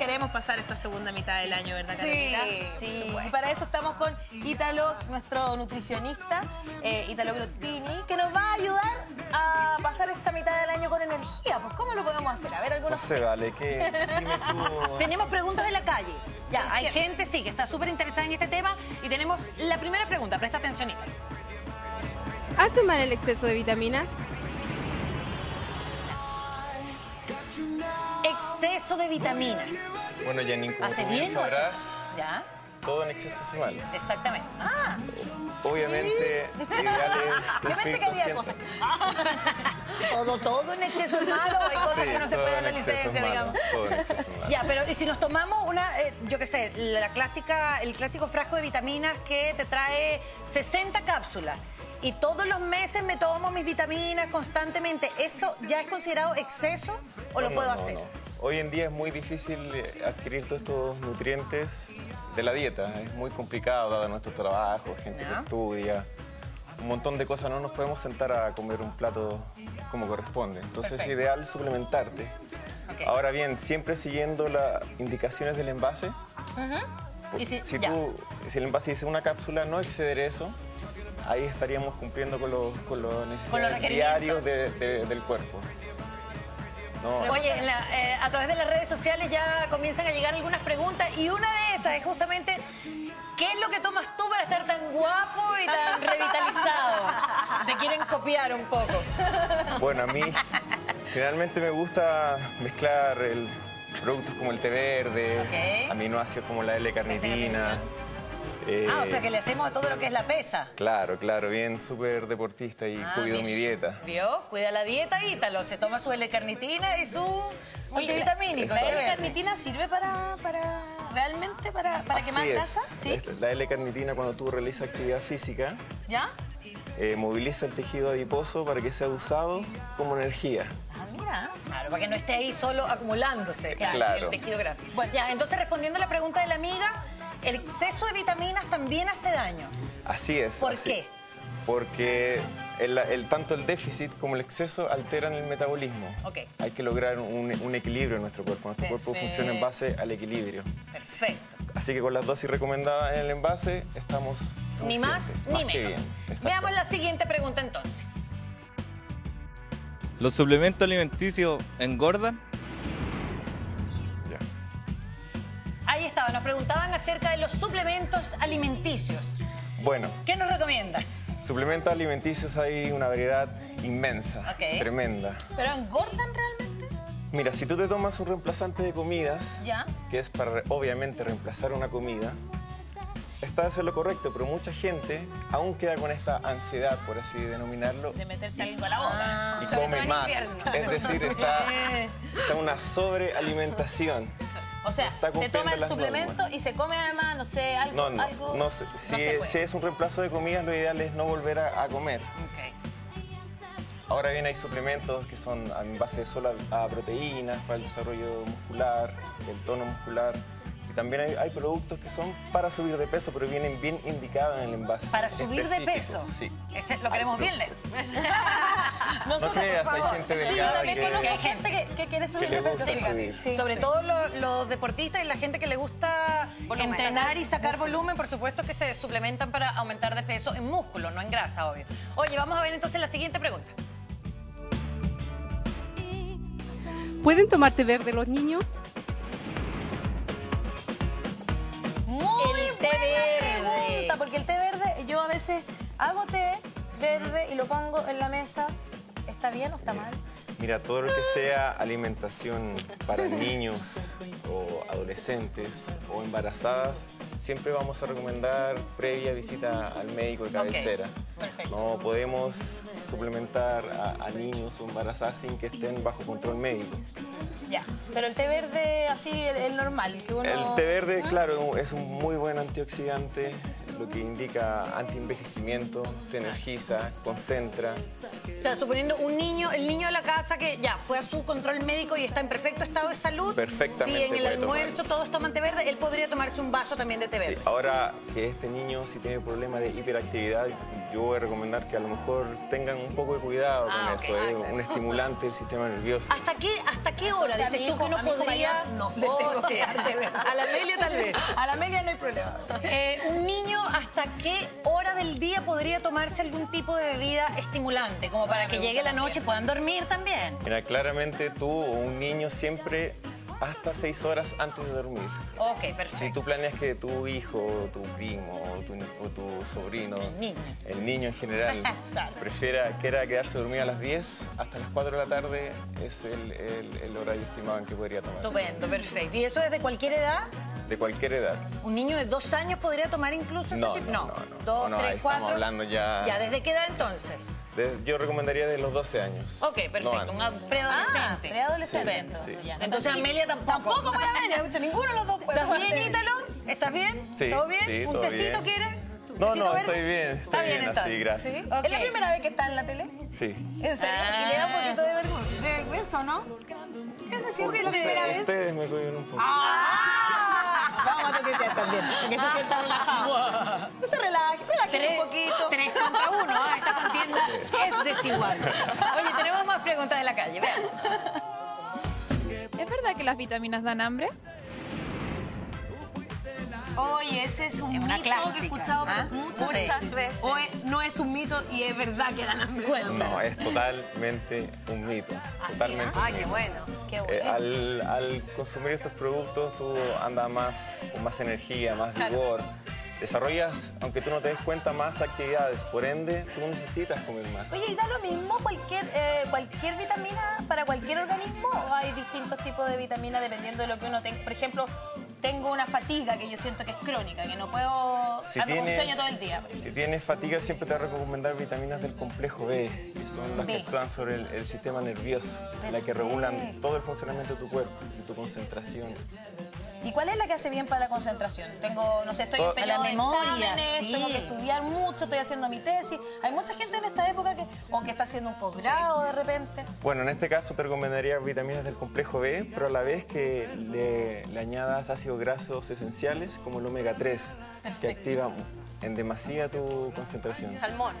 queremos pasar esta segunda mitad del año, ¿verdad, Sí, Carolina? Sí, supuesto. y para eso estamos con Ítalo, nuestro nutricionista, eh, Ítalo Grottini, que nos va a ayudar a pasar esta mitad del año con energía. Pues, ¿cómo lo podemos hacer? A ver, No algunos sé, vale, que. Tenemos preguntas de la calle. Ya, hay cierto. gente, sí, que está súper interesada en este tema. Y tenemos la primera pregunta, presta atención. Ita. ¿Hace mal el exceso de vitaminas? Exceso de vitaminas. Bueno, Janine, como ¿Hace tú bien o hace sabrás, Ya, todo en exceso hace mal. exactamente. Ah, Obviamente, ideal es Yo pensé que había cosas. todo, todo en exceso es malo. Hay cosas que no se puede dar licencia, digamos. Todo en exceso es malo. Ya, pero y si nos tomamos una, eh, yo qué sé, la clásica, el clásico frasco de vitaminas que te trae 60 cápsulas y todos los meses me tomo mis vitaminas constantemente, ¿eso ya es considerado exceso o lo puedo no, hacer? no. Hoy en día es muy difícil eh, adquirir todos estos nutrientes de la dieta. Es muy complicado dado nuestro trabajo, gente que estudia. Un montón de cosas, no nos podemos sentar a comer un plato como corresponde. Entonces Perfecto. es ideal suplementarte. Ahora bien, siempre siguiendo las indicaciones del envase. Si- si, ya. tú, si el envase dice una cápsula, no exceder eso, ahí estaríamos cumpliendo con los, con los requerimientos. diarios de- de- del cuerpo. No, Oye, en la- eh, a través de las redes sociales ya comienzan a llegar algunas preguntas y una de esas es justamente ¿qué es lo que tomas tú para estar tan guapo y tan revitalizado? Te quieren copiar un poco. Bueno, a mí generalmente me gusta mezclar el, productos como el té verde, aminoácidos como la L-carnitina. Eh, Ah, o sea que le hacemos a todo lo que es la pesa. Claro, claro, bien súper deportista y Ah, cuido mi dieta. ¿Vio? Cuida la dieta, Ítalo. Se toma su L-carnitina y su multivitamínico. ¿La. L-carnitina sirve para, para realmente para, para quemar grasa? ¿Sí? La L-carnitina cuando tú realizas actividad física ¿Ya? eh, moviliza el tejido adiposo para que sea usado como energía. Ah, mira. Claro, para que no esté ahí solo acumulándose claro, Claro. el tejido graso. Bueno, ya, entonces respondiendo a la pregunta de la amiga, ¿el exceso de vitaminas también hace daño? Así es. ¿Por así. qué? Porque el, el- tanto el déficit como el exceso alteran el metabolismo. Ok. Hay que lograr un, un equilibrio en nuestro cuerpo. Nuestro cuerpo funciona en base al equilibrio. Perfecto. Así que con las dosis recomendadas en el envase estamos Ni más ni más menos. bien. Exacto. Veamos la siguiente pregunta entonces. ¿Los suplementos alimenticios engordan? Nos preguntaban acerca de los suplementos alimenticios. Bueno, ¿Qué nos recomiendas? suplementos alimenticios hay una variedad inmensa, Ok. tremenda. ¿Pero engordan realmente? Mira, si tú te tomas un reemplazante de comidas, ¿Ya? que es para obviamente reemplazar una comida, está de hacer lo correcto, pero mucha gente aún queda con esta ansiedad, por así denominarlo, De meterse algo a la boca. Ah, y come en más. Es decir, está, está una sobrealimentación. O sea, se toma el suplemento normas. y se come además, no sé, algo. No, no, algo, no sé. Si, se si es un reemplazo de comidas, lo ideal es no volver a, a comer. Ahora bien, hay suplementos que son en base solo a, a proteínas para el desarrollo muscular, el tono muscular. Y también hay, hay productos que son para subir de peso, pero vienen bien indicados en el envase. Para subir de peso. Sí. Ese lo queremos bien, Led. No creas, hay gente Sí, que, gente que, que quiere subir de peso. subir. Sí, Sobre sí. todo lo- los deportistas y la gente que le gusta Volumen. entrenar y sacar volumen, por supuesto que se suplementan para aumentar de peso en músculo, no en grasa, obvio. Oye, vamos a ver entonces la siguiente pregunta. ¿Pueden tomar té verde los niños? Muy El té buena verde. pregunta, porque el té verde, yo a veces hago té verde y lo pongo en la mesa. ¿Está bien o está mal? Mira, todo lo que sea alimentación para niños o adolescentes o embarazadas, siempre vamos a recomendar previa visita al médico de cabecera. perfecto. No podemos suplementar a, a niños o embarazadas sin que estén bajo control médico. Ya. Pero el té verde así, el, el normal, que uno... El té verde, claro, es un muy buen antioxidante, lo que indica antienvejecimiento, te energiza, concentra. O sea, suponiendo un niño, el niño de la casa que ya fue a su control médico y está en perfecto estado de salud. Perfectamente Si en el almuerzo tomarlo. todos toman té verde, él podría tomarse un vaso también de té Sí, verde. ahora que este niño si tiene problemas de hiperactividad, yo voy a recomendar que a lo mejor tengan un poco de cuidado Ah, con ok. eso, Ah, es claro. un estimulante del sistema nervioso. ¿Hasta qué, ¿Hasta qué hora O sea, dices tú hijo- que uno podría...? no Oh, sí. A la Amelia tal vez. A la Amelia no hay problema. Eh, un niño, ¿hasta qué hora del día podría tomarse algún tipo de bebida estimulante? Como para que llegue la noche y puedan dormir también. Mira, claramente tú o un niño siempre hasta seis horas antes de dormir. Ok, Si perfecto. tú planeas que tu hijo, tu primo o tu, o tu sobrino, El niño. el niño en general, prefiera, quiera quedarse dormido a las 10 hasta las 4 de la tarde, es el, el- el horario estimado en que podría tomar. Estupendo, perfecto. ¿Y eso desde cualquier edad? De cualquier edad. ¿Un niño de dos años podría tomar incluso ese No, tipo? no, no, no. Dos, No, no, tres, cuatro. estamos hablando ya- Ya, ¿desde qué edad entonces? De- yo recomendaría de los 12 años. Ok, perfecto. No un antes. Ah, preadolescente. preadolescente. Sí, entonces, sí. ya. Entonces Amelia tampoco. Tampoco voy a Amelia, mucho, ninguno de los dos puede ¿Estás bien. Ítalo? ¿Estás bien? Sí, ¿Todo bien? sí, ¿Un todo tecito bien. quieres? No, ¿Tecito no, verde? estoy bien, Está bien, bien, entonces. así, gracias. ¿Es la primera vez que está en la tele? Sí. ¿En serio? Ah. ¿Y le da un poquito de vergüenza? ¿De vergüenza o no? ¿Qué se siente la primera vez? Ustedes me cuidan un poco. ¡Ah! Vamos a toquetear también, que se sienta relajado. No se relaje, relájese un poquito. tres contra uno, ¿ah? esta contienda es desigual. Oye, tenemos más preguntas de la calle, vean. ¿Es verdad que las vitaminas dan hambre? Oye, ese es un Es mito clásica, que he escuchado ¿ah? muchas Sí. veces. O es- no es un mito y es verdad que dan hambre. No, es totalmente un mito. Totalmente un Ay, qué mito. bueno. Qué Eh, bueno. al, al consumir estos productos tú andas más con más energía, más vigor. Desarrollas, aunque tú no te des cuenta, más actividades. Por ende, tú necesitas comer más. Oye, ¿y da lo mismo cualquier, eh, cualquier vitamina para cualquier organismo o hay distintos tipos de vitaminas dependiendo de lo que uno tenga? Por ejemplo, tengo una fatiga que yo siento que es crónica, que no puedo... Si ando con tienes, sueño todo el día. si tienes fatiga, siempre te voy a recomendar vitaminas del complejo B, que son las B. que actúan sobre el, el sistema nervioso, las que regulan todo el funcionamiento de tu cuerpo y tu concentración. ¿Y cuál es la que hace bien para la concentración? Tengo, no sé, estoy Todo- empeñado La en memoria, exámenes, sí. tengo que estudiar mucho, estoy haciendo mi tesis. Hay mucha gente en esta época que, o que está haciendo un posgrado de repente. Bueno, en este caso te recomendaría vitaminas del complejo B, pero a la vez que le, le añadas ácidos grasos esenciales como el omega 3, que activa en demasía tu concentración. Salmón.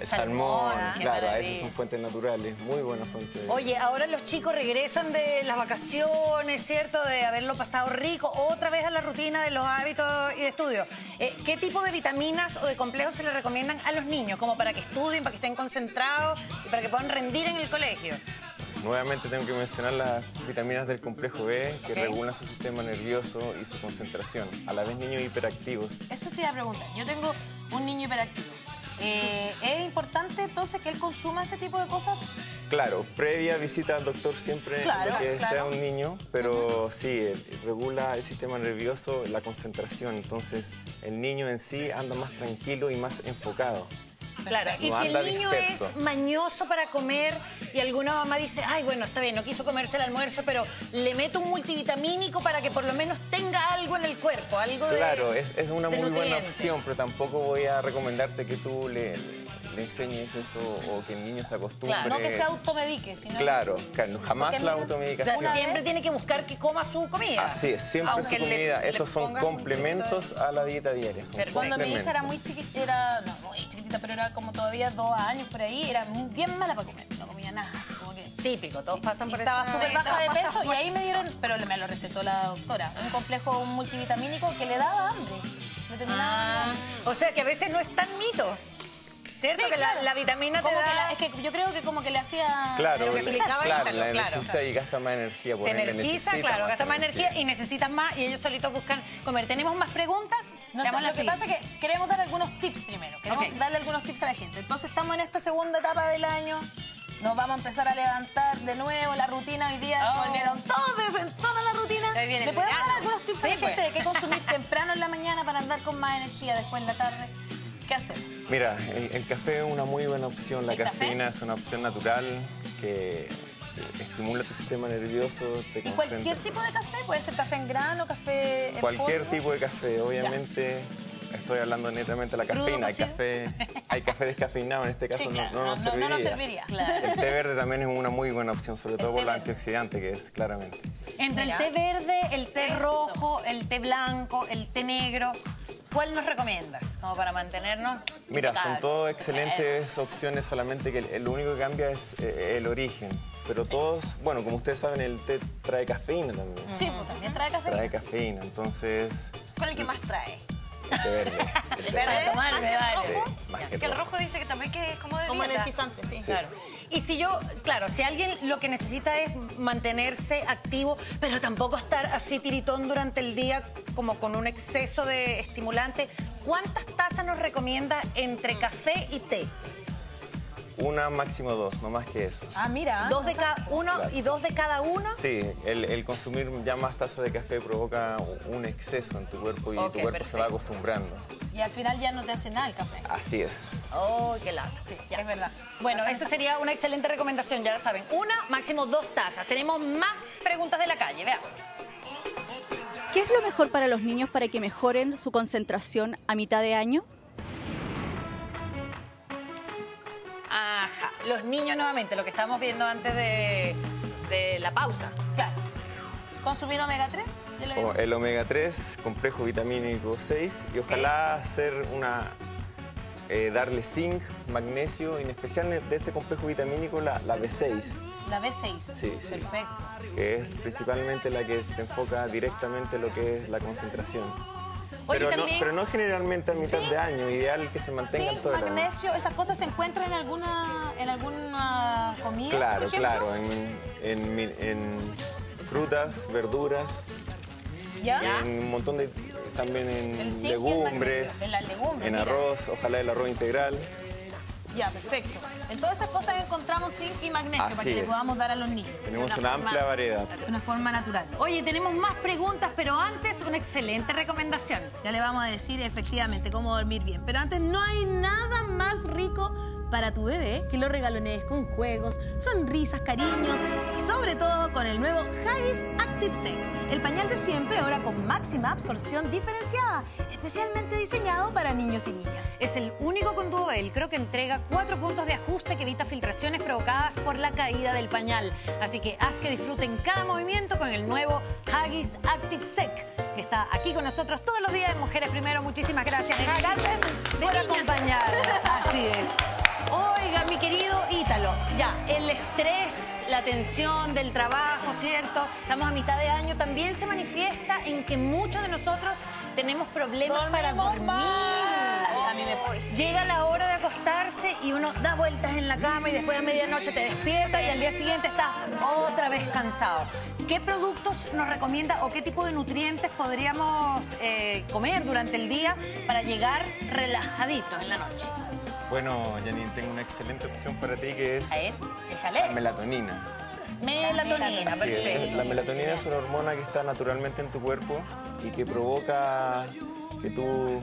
El salmón, salmón, claro, a esas son fuentes naturales, muy buenas fuentes. Oye, ahora los chicos regresan de las vacaciones, ¿cierto? De haberlo pasado rico, otra vez a la rutina de los hábitos y de estudio. Eh, ¿Qué tipo de vitaminas o de complejos se les recomiendan a los niños? Como para que estudien, para que estén concentrados y para que puedan rendir en el colegio. Nuevamente tengo que mencionar las vitaminas del complejo B, que regulan su sistema nervioso y su concentración. A la vez niños hiperactivos. Eso te iba a preguntar. Yo tengo un niño hiperactivo. Eh, ¿Es importante entonces que él consuma este tipo de cosas? Claro, previa visita al doctor siempre Claro, que claro. sea un niño, pero sí, eh, regula el sistema nervioso, la concentración. Entonces, el niño en sí anda más tranquilo y más enfocado. Claro, y si el niño disperso. es mañoso para comer y alguna mamá dice, ay, bueno, está bien, no quiso comerse el almuerzo, pero le meto un multivitamínico para que por lo menos tenga algo en el cuerpo, algo de... Claro, es, es una muy buena opción, pero tampoco voy a recomendarte que tú le, le enseñes eso o que el niño se acostumbre. No que se automedique, sino... Claro, claro, jamás Porque la mira, O sea, automedicación. Siempre tiene que buscar que coma su comida. Así es, siempre Aunque su comida. le Estos son complementos a la dieta diaria. son Perfecto. Cuando mi hija era muy chiquita, era, no, muy chiquitita, pero era como todavía dos años por ahí, era muy- bien mala para comer, no comía nada, así como que... Típico, todos pasan Y por estaba esa- súper Sí, baja de peso y ahí me eso. dieron, pero me lo recetó la doctora, un complejo multivitamínico que le daba hambre. Ah, o sea que a veces no es tan mito. ¿Cierto? Sí, que la- claro. la, vitamina te Como da... que la- es que yo creo que como que le hacía... Claro, la- explicaba claro, la claro, energiza claro. y gasta más energía. Por Te ende, energiza, necesita claro, gasta más energía. energía y necesitas más y ellos solitos buscan comer. ¿Tenemos más preguntas? No sé, lo la que pasa es que queremos dar algunos tips primero. Queremos darle algunos tips a la gente. Entonces estamos en esta segunda etapa del año. Nos vamos a empezar a levantar de nuevo la rutina. Hoy día Oh. volvieron todos de frente, toda la rutina. Ahí viene ¿Le podemos dar algunos tips a Sí, la gente pues. de qué consumir temprano en la mañana para andar con más energía después en la tarde? ¿Qué hacemos? Mira, el, el café es una muy buena opción. La cafeína es una opción natural que estimula tu sistema nervioso, te ¿Y concentra. cualquier tipo de café? ¿Puede ser café en grano, café en Cualquier polvo? tipo de café, obviamente. Estoy hablando netamente de la ¿Crudo cafeína. Hay café, hay café descafeinado, en este caso Sí, claro, no, no nos no- no serviría. nos serviría. Claro. El té verde también es una muy buena opción, sobre todo por la antioxidante que es, claramente. Entre Mira. el té verde, el té Eso. rojo, el té blanco, el té negro, ¿cuál nos recomiendas? Como para mantenernos. Mira, son todas excelentes opciones, solamente que el- lo único que cambia es eh, el origen. Pero todos, bueno, como ustedes saben, el té trae cafeína también. Sí, pues también trae café. Trae cafeína, entonces, ¿Cuál es el que más trae? el té verde. el té Para verde. tomarme, vale. Sí, más que Que el rojo dice que también que es como de Como dieta. energizante, sí. Claro. Y si yo, claro, si alguien lo que necesita es mantenerse activo, pero tampoco estar así tiritón durante el día como con un exceso de estimulante, ¿cuántas tazas nos recomienda entre café y té? Una, máximo dos, no más que eso. Ah, mira. ¿Dos de cada uno Claro. y dos de cada uno? Sí, el, el consumir ya más tazas de café provoca un exceso en tu cuerpo y tu cuerpo se va acostumbrando. Y al final ya no te hace nada el café. Así es. ¡Oh, qué lata! Ya. Es verdad. Bueno, esa sería una excelente recomendación, ya lo saben. Una, máximo dos tazas. Tenemos más preguntas de la calle, veamos. ¿Qué es lo mejor para los niños para que mejoren su concentración a mitad de año? Ajá, los niños nuevamente, lo que estábamos viendo antes de, de la pausa. Claro. ¿Consumir omega 3? El omega 3, complejo vitamínico 6 y ojalá hacer una eh, darle zinc, magnesio, y en especial de este complejo vitamínico la, la B6, La B6. Sí, sí. Perfecto. que es principalmente la que te enfoca directamente en lo que es la concentración. Oye, pero, también- no, pero no generalmente a mitad de año, ideal que se mantenga Sí, todo el magnesio, esas cosas se encuentran en alguna, en alguna comida. Claro, por claro, en, en frutas, verduras, ¿Ya? en un montón de, también en legumbres, en las legumbres, en mira. arroz, ojalá el arroz integral. Ya, perfecto. En todas esas cosas encontramos zinc y magnesio para que le podamos dar a los niños. Tenemos una forma- amplia variedad. De una forma natural. Oye, tenemos más preguntas, pero antes una excelente recomendación. Ya le vamos a decir efectivamente cómo dormir bien. Pero antes no hay nada más rico para tu bebé que lo regalones con juegos, sonrisas, cariños y sobre todo con el nuevo Haggis Active Sec. El pañal de siempre ahora con máxima absorción diferenciada, especialmente diseñado para niños y niñas. Es el único conduo velcro que entrega cuatro puntos de ajuste que evita filtraciones provocadas por la caída del pañal. Así que haz que disfruten cada movimiento con el nuevo Haggis Active Sec, que está aquí con nosotros todos los días en Mujeres Primero. Muchísimas gracias, Haggis, por acompañar. Así es. Oiga, mi querido Ítalo, ya, el estrés, la tensión del trabajo, ¿cierto? Estamos a mitad de año, también se manifiesta en que muchos de nosotros tenemos problemas para dormir. mal. A mí me pasa. Llega la hora de acostarse y uno da vueltas en la cama y después a medianoche te despierta y al día siguiente estás otra vez cansado. ¿Qué productos nos recomienda o qué tipo de nutrientes podríamos eh, comer durante el día para llegar relajaditos en la noche? Bueno, Janine, tengo una excelente opción para ti que es A Déjale. melatonina. Melatonina, Sí, es- perfecto. la melatonina es una hormona que está naturalmente en tu cuerpo y que provoca que tú un-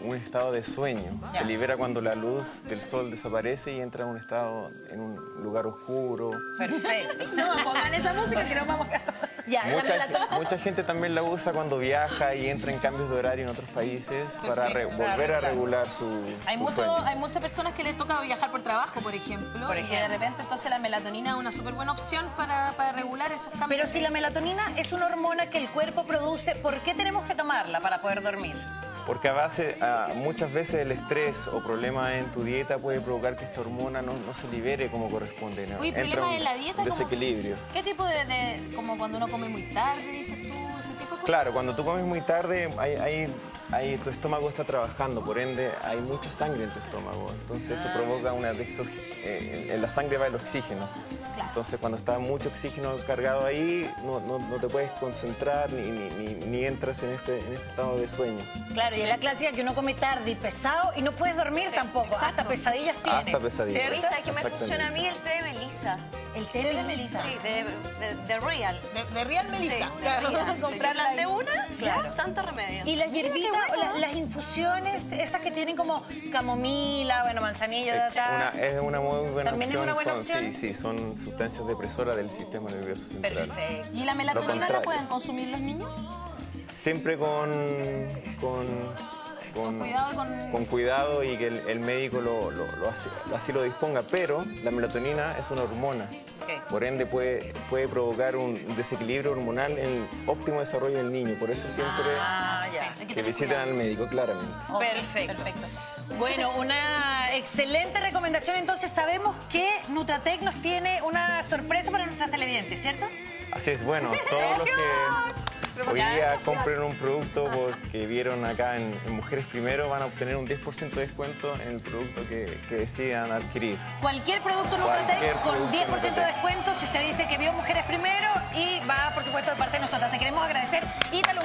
un estado de sueño. Ya. Se libera cuando la luz del sol desaparece y entra en un estado en un lugar oscuro. Perfecto. No pongan esa música que nos vamos a... Ya, la Mucha, mucha gente también la usa cuando viaja y entra en cambios de horario en otros países para re- volver a regular su, Hay, su mucho, sueño. hay muchas personas que les toca viajar por trabajo, por ejemplo, Por y que de ejemplo. repente entonces la melatonina es una súper buena opción para, para regular esos cambios. Pero si la melatonina es una hormona que el cuerpo produce, ¿por qué tenemos que tomarla para poder dormir? Porque a base, a- muchas veces el estrés o problemas en tu dieta puede provocar que esta hormona no, no se libere como corresponde. ¿no? Uy, problemas un en la dieta. como- desequilibrio. ¿Qué tipo de, de- como cuando uno come muy tarde, dices tú, ese tipo de cosas? Claro, cuando tú comes muy tarde, hay, hay- hay- tu estómago está trabajando, por ende hay mucha sangre en tu estómago. Entonces Ah. se provoca una dexo- eh, en la sangre va el oxígeno. Claro. Entonces cuando está mucho oxígeno cargado ahí, no, no- no te puedes concentrar ni, ni- ni- ni entras en este, en este estado de sueño. Claro, y es la clásica que uno come tarde y pesado y no puedes dormir tampoco. Hasta pesadillas tienes. Hasta pesadillas. Risa, que me funciona a mí el té de melisa. El té de melisa. Sí, de, de, de Real. De, de Real Melissa. Sí, de Real. Comprarla de ahí. una, Claro. ya, santo remedio. Y las hierbitas o la- las infusiones, estas que tienen como camomila, bueno, manzanilla, Es una, es una muy buena ¿También es opción. una buena son, opción? Sí, sí, son sustancias depresoras del sistema nervioso central. Perfecto. ¿Y la melatonina la pueden consumir los niños? Siempre con, con con, cuidado y con- con cuidado y que el, el médico lo, lo- lo hace- así lo disponga. Pero la melatonina es una hormona. Ok. Por ende puede, puede provocar un desequilibrio hormonal en el óptimo desarrollo del niño. Por eso siempre Ah, ya. Que que cuidado. al médico, claramente. Ok, Perfecto. Perfecto. Bueno, una excelente recomendación. Entonces sabemos que Nutratec nos tiene una sorpresa para nuestras televidentes, ¿cierto? Así es, bueno, todos los que hoy día compren un producto porque vieron acá en, en Mujeres Primero van a obtener un 10% de descuento en el producto que, que decidan adquirir. Cualquier producto Cualquier con producto 10% de descuento si usted dice que vio Mujeres Primero y va, por supuesto, de parte de nosotros. Te queremos agradecer. Ítalo